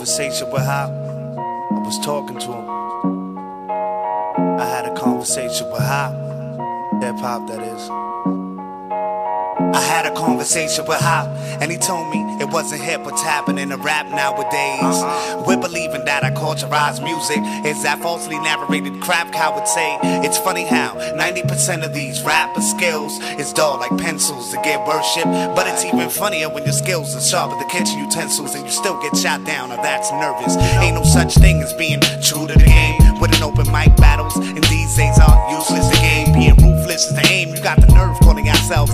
conversation with Hop. I was talking to him. I had a conversation with Hop. Hip hop, that is. I had a conversation with Hop, and he told me it wasn't hip what's happening in rap nowadays. Uh-huh. We're believing that our culturized music is that falsely narrated crap, Cow would say. It's funny how 90% of these rapper skills is dull like pencils to get worship, but it's even funnier when your skills are sharp as the kitchen utensils and you still get shot down. Now that's nervous. Ain't no such thing as being true to the game with an open mic battles, and these days are useless. The game being ruthless is the aim. You got the nerve calling ourselves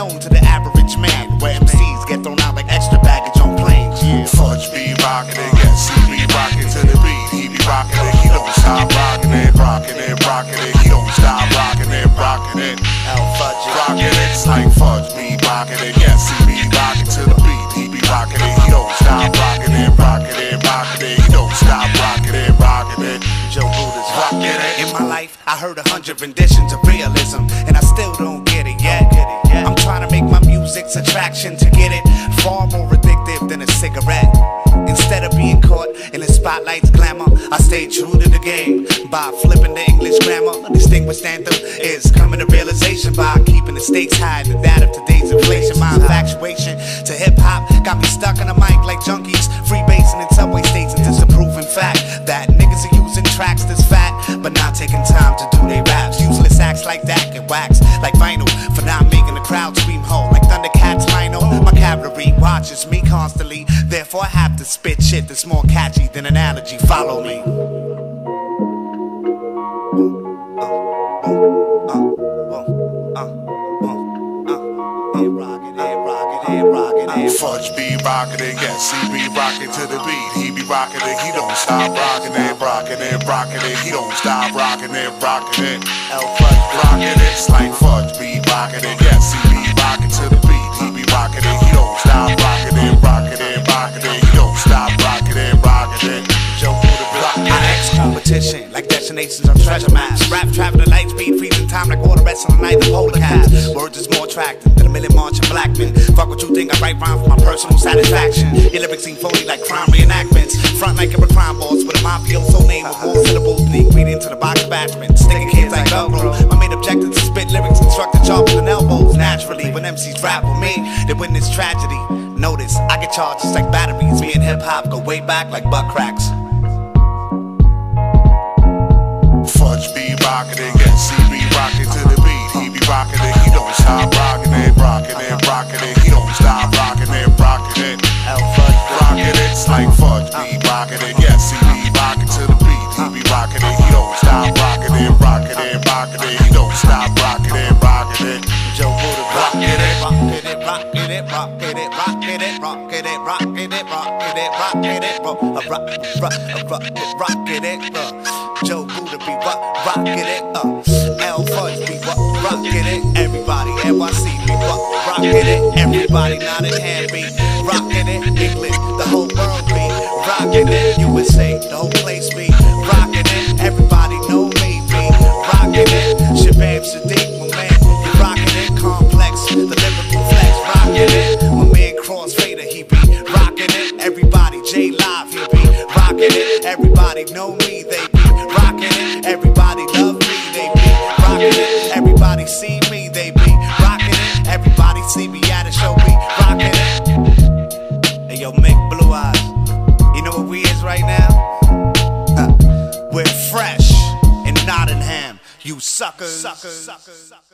known to the average man, where MCs get thrown out like extra baggage on planes. Yeah. Fudge be rocking it, yes, he be rocking to the beat. He be rocking it, he don't stop rocking it, rocking it, rocking it. He don't stop rocking it, rocking it. L Fudge. Rocking it, it's like Fudge be rocking it, yes, he be rocking to the beat. He be rocking it, he don't stop rocking it, rocking it, rocking it. He don't stop rocking it, rocking it. Joe Buddha's Rocking it. In my life, I heard a hundred renditions of realism, and I still don't get it yet. Music's attraction to get it far more addictive than a cigarette. Instead of being caught in the spotlight's glamour, I stay true to the game by flipping the English grammar. Distinguished anthem is coming to realization by keeping the stakes high than that of today's inflation. My infatuation to hip hop got me stuck on a mic like junkies, freebasing therefore I have to spit shit that's more catchy than an allergy. Follow me. Fudge be rocking it, yes, he be rocking to the beat. He be rocking it, he don't stop rocking it, rocking it, rocking it. He don't stop rocking it, rocking it. L Fudge Rocking it, it's like Fudge be rocking it, yes, he be rocking destinations on treasure maps. Rap traveling light speed, freezing time like water rest on the night of polar caps. Words is more attractive than a million marching black men. Fuck what you think, I write rhymes for my personal satisfaction. Your lyrics seem phony like crime reenactments. Front like a crime boss with a mafioso name with more syllables the ingredient to the box of aspirin. Sticking kids like Velcro. My main objective to spit lyrics constructed sharper than elbows. Naturally, when MCs rap with me, they witness tragedy. Notice, I get charged just like batteries. Me and hip hop go way back like butt cracks. Rocking it, be rocking to the beat. He be rocking it, he don't stop rocking it, rocking it, rocking it. He don't stop rocking it, rocking it. Rocking it, it's like Fudge be rocking it, yes, he be rocking to the beat. He be rocking it, he don't stop rocking it, rocking it, rocking it. He don't stop rocking it, rocking it. Joe Buddha Rocking it. rocking it, rocking it, rocking it, rocking it, rocking it, rocking it, rocking it, rocking it, rock, uh, rock, rock, uh, rock, it, rocking it, uh. Joe Rock, rocking it, uh. L Fudge be rock, rocking it, everybody, NYC be rock, rocking it, everybody nodding hand be. Rocking it, England, the whole world be. Rocking it, USA, the whole place be. Rocking it, everybody know me be rocking it, Shabaam Sahdeeq, my man, you rocking it, complex, the lyrical flex, rocking it, my man Crossfader, he be rocking it, everybody, J Live, he be rocking it, everybody know me, they rocking it, everybody love me, they be rocking it, everybody see me, they be rocking it, everybody see me at a show, be rocking it. Hey yo, Mick Blue Eyes, you know what we is right now? Huh. We're fresh in Nottingham, you suckers. suckers. suckers.